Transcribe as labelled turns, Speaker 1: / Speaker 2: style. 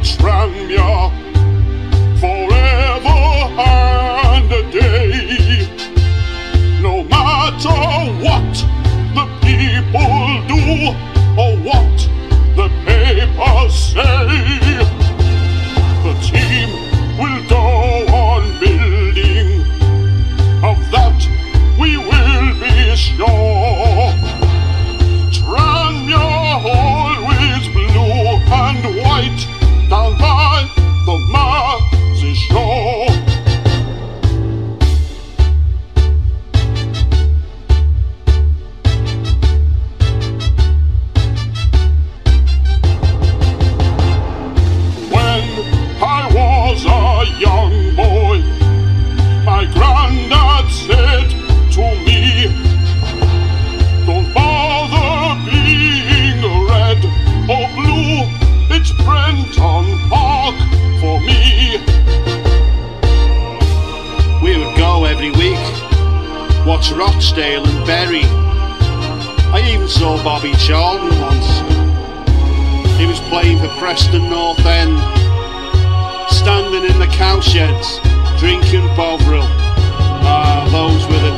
Speaker 1: much from your it's Prenton Park for me.
Speaker 2: We would go every week, watch Rochdale and Bury. I even saw Bobby Charlton once. He was playing for Preston North End, standing in the cowsheds, drinking Bovril. Ah, those were the.